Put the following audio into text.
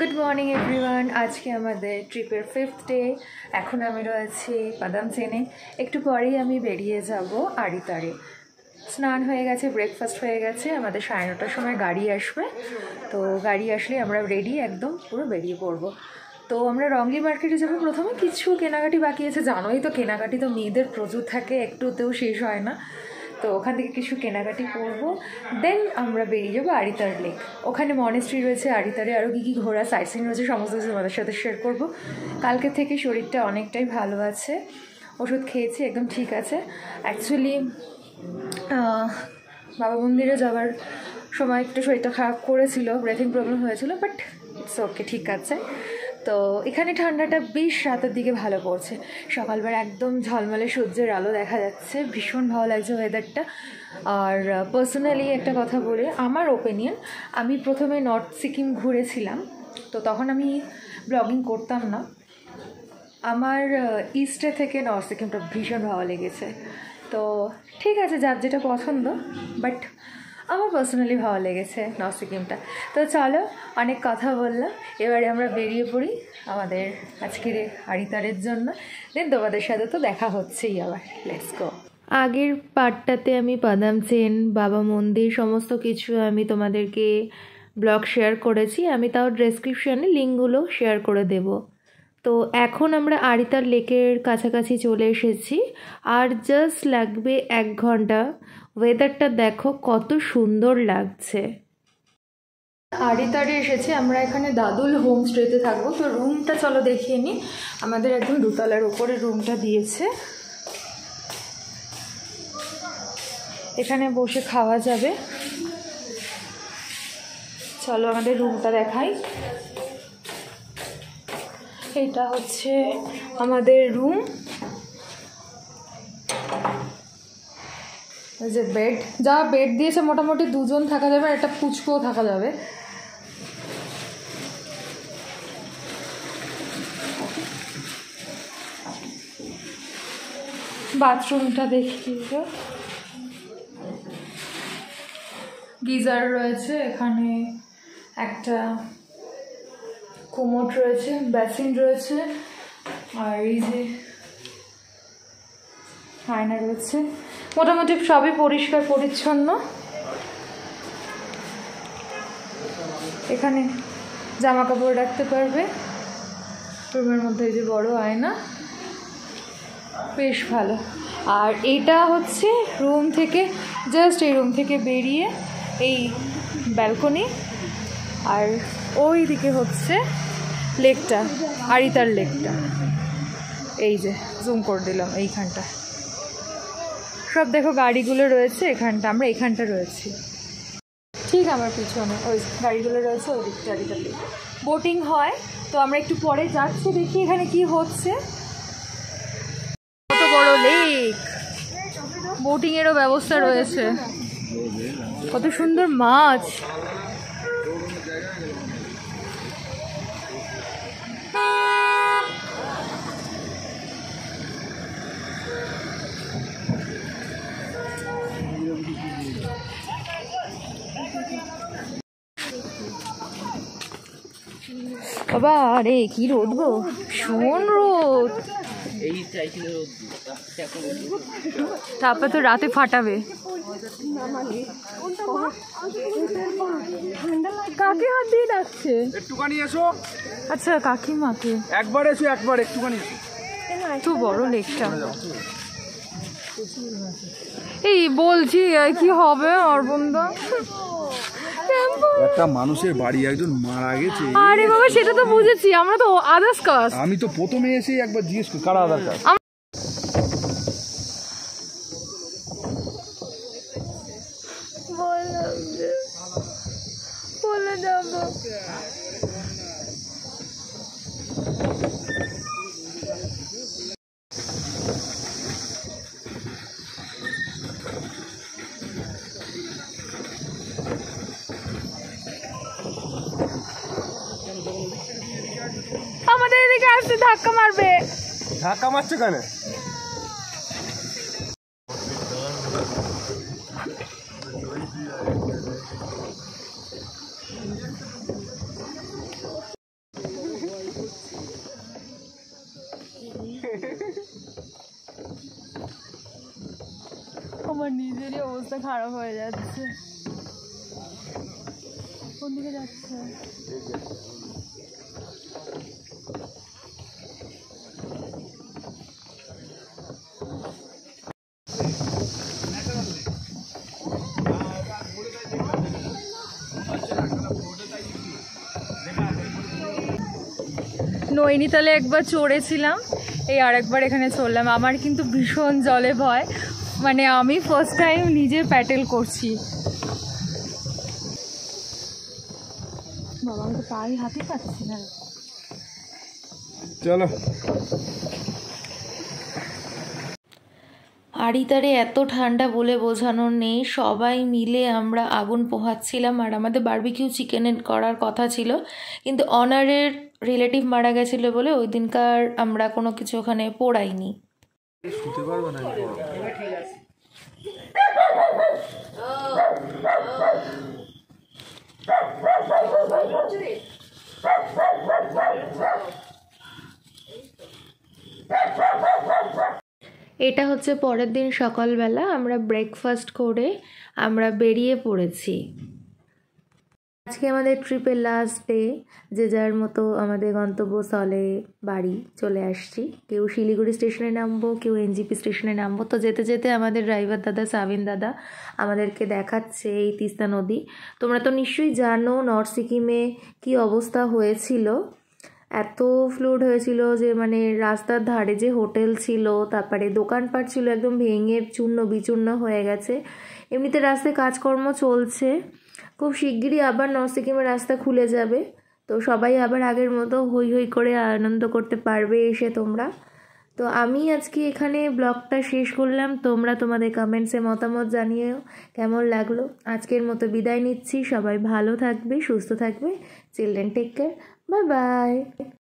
Good morning everyone আজকে আমাদের ট্রিপের ফিফথ ডে এখন আমি রয়েছি বাদাম চেনে। একটু পরেই আমি বেরিয়ে যাব আড়িতারে স্নান হয়ে গেছে ব্রেকফাস্ট হয়ে গেছে। আমাদের সাড়ে নটার সময় গাড়ি আসবে। তো গাড়ি আসলে আমরা রেডি একদম পুরো বেরিয়ে পড়ব। তো আমরা রঙ্গি মার্কেটে যাব প্রথমে। কিছু কেনাকাটি বাকি আছে। জানোই তো কেনাকাটি তো মেয়েদের প্রচুর থাকে, একটুতেও শেষ হয় না। তো ওখান থেকে কিছু কেনাকাটি করব। দেন আমরা বেরিয়ে যাব আরিতার লেক ওখানে মনেস্ট্রি রয়েছে আরিতারে। আরও কী কী ঘোরা সাইসিং রয়েছে, সমস্ত কিছু আমাদের সাথে শেয়ার করব। কালকে থেকে শরীরটা অনেকটাই ভালো আছে। ওষুধ খেয়েছি, একদম ঠিক আছে। অ্যাকচুয়ালি বাবা মন্দিরে যাওয়ার সময় একটু শরীরটা খারাপ করেছিল ব্রেথিং প্রবলেম হয়েছিল বাট ইটস ওকে ঠিক আছে। তো এখানে ঠান্ডাটা বেশ রাতের দিকে ভালো পড়ছে। সকালবেলা একদম ঝলমলে সূর্যের আলো দেখা যাচ্ছে। ভীষণ ভালো লাগছে ওয়েদারটা আর পার্সোনালি একটা কথা বলে, আমার ওপিনিয়ন আমি প্রথমে নর্থ সিকিম ঘুরেছিলাম। তো তখন আমি ব্লগিং করতাম না। আমার ইস্টে থেকে নর্থ সিকিমটা ভীষণ ভালো লেগেছে। তো ঠিক আছে, যার যেটা পছন্দ বাট আমার পার্সোনালি ভালো লেগেছে নর্থ সিকিমটা তো চলো, অনেক কথা বললাম। এবারে আমরা বেরিয়ে পড়ি আমাদের আজকের আড়িতারের জন্য। দেন তোমাদের সাথে তো দেখা হচ্ছেই আবার। লেটস গো আগের পার্টটাতে আমি বাদাম চেন বাবা মন্দির সমস্ত কিছু আমি তোমাদেরকে ব্লগ শেয়ার করেছি। আমি তাও ডেসক্রিপশানে লিঙ্কগুলো শেয়ার করে দেবো। তো এখন আমরা আরিতার লেকের কাছাকাছি চলে এসেছি। আর জাস্ট লাগবে এক ঘণ্টা। ওয়েদারটা দেখো কত সুন্দর লাগছে। আরিতারে এসেছি, আমরা এখানে দাদুল হোমস্টেতে থাকব। তো রুমটা চলো দেখিয়ে নিই আমাদের একদম দুতলার ওপরে রুমটা দিয়েছে। এখানে বসে খাওয়া যাবে। চলো আমাদের রুমটা দেখাই। এটা হচ্ছে আমাদের রুম যে বেড যা বেড দিয়েছে মোটামুটি দুজন থাকা যাবে, আর একটা পুচকোও থাকা যাবে। বাথরুমটা দেখিয়ে গিজার রয়েছে, এখানে একটা কোমোট রয়েছে, বেসিন রয়েছে, আর এই যে আয়না রয়েছে। মোটামুটি সবই পরিষ্কার, পরিচ্ছন্ন। এখানে জামা কাপড় রাখতে পারবে। রুমের মধ্যে এই যে বড় আয়না। বেশ ভালো। আর এটা হচ্ছে রুম থেকে, জাস্ট এই রুম থেকে বেরিয়ে এই ব্যালকনি। আর ওই দিকে হচ্ছে লেকটা, আরিতার লেকটা। এই যে জুম করে দিলাম এইখানটা। সব দেখো গাড়িগুলো রয়েছে এখানটা, আমরা এখানটা রয়েছি। ঠিক আমার পিছনে, ওই গাড়িগুলো রয়েছে ওই দিকটা আরিতার লেক। বোটিং হয়, তো আমরা একটু পরে যাচ্ছি, দেখি এখানে কি হচ্ছে। কত বড় লেক বোটিংয়েরও ব্যবস্থা রয়েছে। কত সুন্দর মাছ। বাবা আরে কি রোদ গো? ভীষণ রোদ। তারপর তো রাতে ফাটাবে। কাকে হাত দিয়ে ডাকছে? একটুখানি এসো। আচ্ছা কাকিমাকে। একবার এসো একবার একটুখানি এত বড় লেকটা। এই বলছি আর কি হবে অর্বন্দা একটা মানুষের বাড়ি একজন মারা গেছে। আরে বাবা সেটা তো বুঝেছি। আমরা তো আদার্স কাস্ট আমি তো প্রথমে এসে একবার জিজ্ঞেস করি কারা আধার কার্ড এদিকে আসছে ধাক্কা মারবে। ধাক্কা মারছো কেন? আমার নিজেরই অবস্থা খারাপ হয়ে যাচ্ছে। কোন দিকে যাচ্ছে? নৈনিতালে একবার চড়েছিলাম, এই আরেকবার এখানে চললাম আমার কিন্তু ভীষণ জলে ভয়। মানে আমি ফার্স্ট টাইম নিজে প্যাটেল করছি। বাবা আমি তো পায়ে হাতে পাচ্ছি না। চলো। আড়িতারে এত ঠান্ডা বলে বোঝানোর নেই, সবাই মিলে আমরা আগুন পোহাচ্ছিলাম আর আমাদের বার্বিকিউ চিকেনের করার কথা ছিল। কিন্তু অনারের রিলেটিভ মারা গেছিল বলে ওই দিনকার আমরা কোনো কিছু ওখানে পোড়াইনি। শুতে পারব না এটা হচ্ছে পরের দিন সকালবেলা আমরা ব্রেকফাস্ট করে আমরা বেরিয়ে পড়েছি। আজকে আমাদের ট্রিপের লাস্ট ডে যে যার মতো আমাদের গন্তব্যস্থলে বাড়ি চলে আসছি। কেউ শিলিগুড়ি স্টেশনে নামবো, কেউ এনজিপি স্টেশনে নামবো। তো যেতে যেতে আমাদের ড্রাইভার দাদা, সাবিন দাদা আমাদেরকে দেখাচ্ছে এই তিস্তা নদী। তোমরা তো নিশ্চয়ই জানো নর্থ সিকিমে কি অবস্থা হয়েছিল। এত ফ্লুড হয়েছিল যে মানে রাস্তার ধারে যে হোটেল ছিল, তারপরে দোকানপাট ছিল একদম ভেঙে চূর্ণ বিচূর্ণ হয়ে গেছে। এমনিতে রাস্তায় কাজকর্ম চলছে। খুব শিগগিরই আবার নর্থ সিকিমের রাস্তা খুলে যাবে। তো সবাই আবার আগের মতো হই হই করে আনন্দ করতে পারবে এসে তোমরা। তো আমি আজকে এখানে ব্লগটা শেষ করলাম। তোমরা তোমাদের কমেন্টসে মতামত জানিয়েও কেমন লাগল। আজকের মতো বিদায় নিচ্ছি। সবাই ভালো থাকবে, সুস্থ থাকবে। Children take care Bye bye.